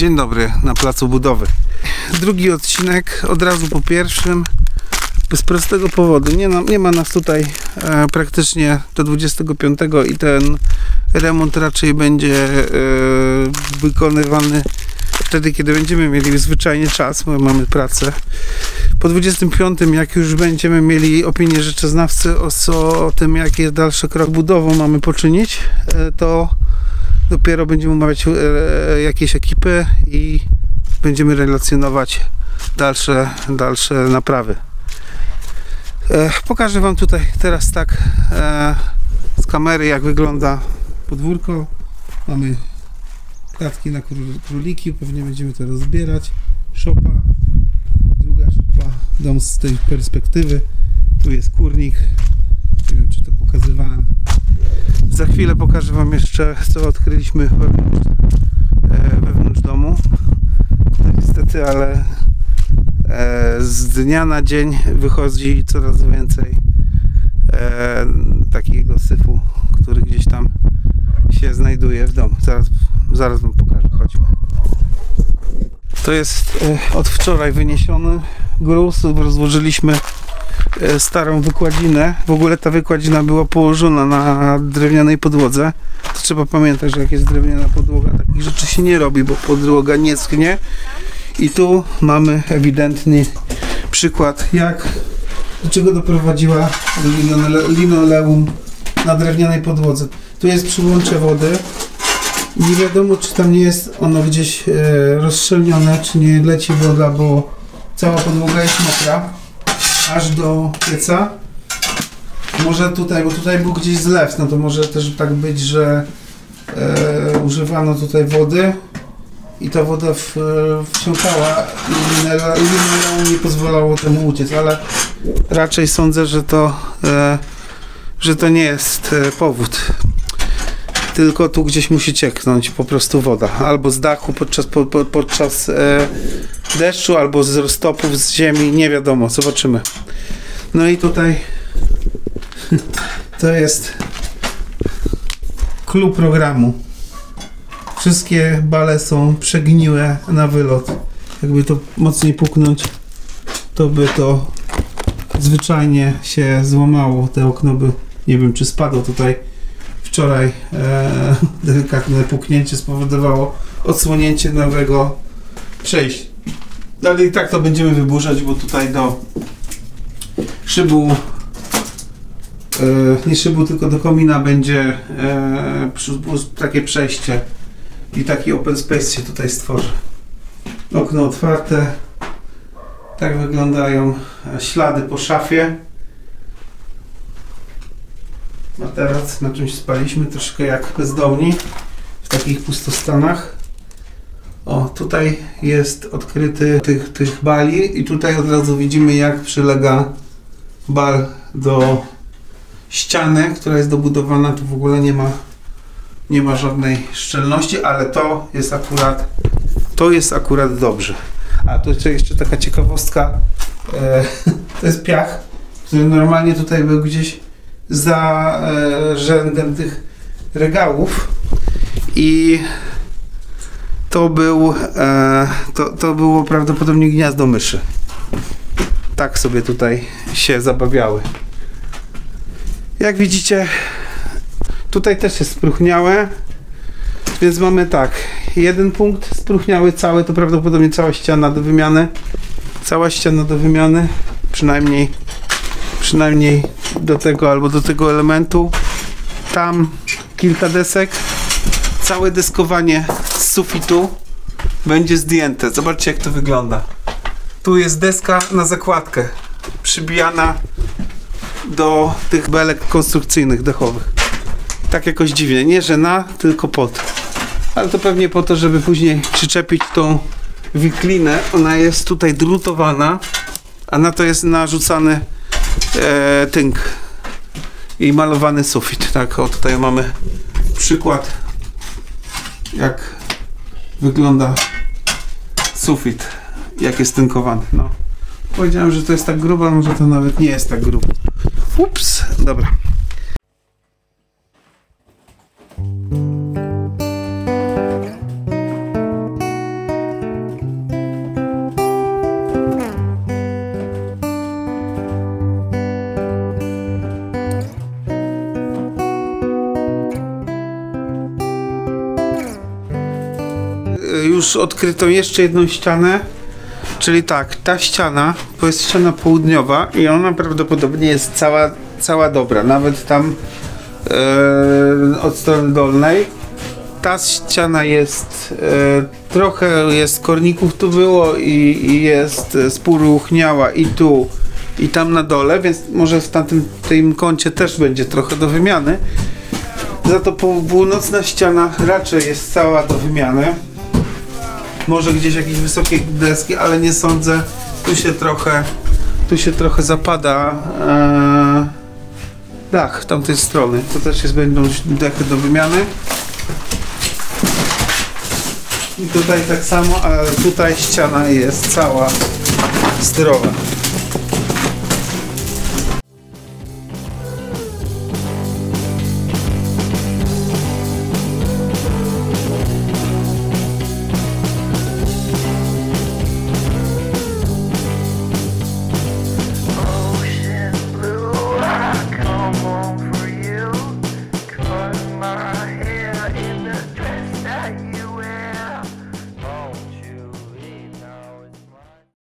Dzień dobry na placu budowy. Drugi odcinek od razu po pierwszym. Z prostego powodu. Nie, nie ma nas tutaj e, praktycznie do 25 i ten remont raczej będzie e, wykonywany wtedy, kiedy będziemy mieli zwyczajnie czas, bo mamy pracę. Po 25, jak już będziemy mieli opinię rzeczoznawcy o, o tym, jaki dalszy krok budową mamy poczynić, e, to dopiero będziemy umawiać e, jakieś ekipy i będziemy relacjonować dalsze, dalsze naprawy. E, pokażę Wam tutaj teraz tak e, z kamery, jak wygląda podwórko. Mamy klatki na kró- króliki, pewnie będziemy to rozbierać. Szopa, druga szopa, dom z tej perspektywy. Tu jest kurnik. Nie wiem, czy to pokazywałem. Za chwilę pokażę Wam jeszcze, co odkryliśmy wewnątrz, e, wewnątrz domu. Niestety, ale e, z dnia na dzień wychodzi coraz więcej e, takiego syfu, który gdzieś tam się znajduje w domu. Zaraz, zaraz Wam pokażę, chodźmy. To jest od wczoraj wyniesiony gruz. Rozłożyliśmy starą wykładzinę. W ogóle ta wykładzina była położona na drewnianej podłodze. To trzeba pamiętać, że jak jest drewniana podłoga, takich rzeczy się nie robi, bo podłoga nie schnie. I tu mamy ewidentny przykład, jak do czego doprowadziła linole- linoleum na drewnianej podłodze. Tu jest przyłącze wody. Nie wiadomo, czy tam nie jest ono gdzieś e, rozszczelnione, czy nie leci woda, bo cała podłoga jest mokra aż do pieca. Może tutaj, bo tutaj był gdzieś zlew, no to może też tak być, że e, używano tutaj wody i ta woda w, wsiąkała i linoleum nie pozwalało temu uciec, ale raczej sądzę, że to, e, że to nie jest e, powód. Tylko tu gdzieś musi cieknąć po prostu woda. Albo z dachu podczas, po, po, podczas e, deszczu, albo z roztopów z ziemi, nie wiadomo, zobaczymy. No i tutaj to jest clue programu. Wszystkie bale są przegniłe na wylot. Jakby to mocniej puknąć, to by to zwyczajnie się złamało. Te okno by, nie wiem czy spadło tutaj wczoraj. E, delikatne puknięcie spowodowało odsłonięcie nowego przejścia. No, Ale i tak to będziemy wyburzać, bo tutaj do szybu e, nie szybu, tylko do komina będzie e, takie przejście i taki open space się tutaj stworzy. Okno otwarte. Tak wyglądają e, ślady po szafie. Materac na czymś spaliśmy, troszkę jak bezdomni w takich pustostanach. O, tutaj jest odkryty tych, tych bali i tutaj od razu widzimy jak przylega bal do ściany, która jest dobudowana. Tu w ogóle nie ma, nie ma żadnej szczelności, ale to jest akurat to jest akurat dobrze. A to jeszcze, jeszcze taka ciekawostka. E, to jest piach, który normalnie tutaj był gdzieś za e, rzędem tych regałów i to był e, to, to było prawdopodobnie gniazdo myszy. Tak sobie tutaj się zabawiały. Jak widzicie, tutaj też jest spróchniałe, więc mamy tak, jeden punkt spróchniały cały, to prawdopodobnie cała ściana do wymiany. Cała ściana do wymiany, przynajmniej przynajmniej do tego albo do tego elementu. Tam kilka desek. Całe deskowanie z sufitu będzie zdjęte. Zobaczcie jak to wygląda. Tu jest deska na zakładkę przybijana do tych belek konstrukcyjnych dechowych. Tak jakoś dziwnie. Nie, że na, tylko pod. Ale to pewnie po to, żeby później przyczepić tą wiklinę. Ona jest tutaj drutowana, a na to jest narzucany e, tynk i malowany sufit. Tak, o tutaj mamy przykład, jak wygląda sufit, jak jest tynkowany. No. Powiedziałem, że to jest tak grubo, a może to nawet nie jest tak grubo. Ups, dobra. Już odkryto jeszcze jedną ścianę. Czyli tak, ta ściana to jest ściana południowa i ona prawdopodobnie jest cała, cała dobra. Nawet tam e, od strony dolnej. Ta ściana jest e, trochę jest korników tu było i, i jest e, spóruchniała i tu i tam na dole, więc może w tamtym tym kącie też będzie trochę do wymiany. Za to pół- północna ściana raczej jest cała do wymiany. Może gdzieś jakieś wysokie deski, ale nie sądzę. Tu się trochę, tu się trochę zapada e, dach tamtej strony. To też jest, będą dechy do wymiany. I tutaj tak samo, ale tutaj ściana jest cała zdrowa.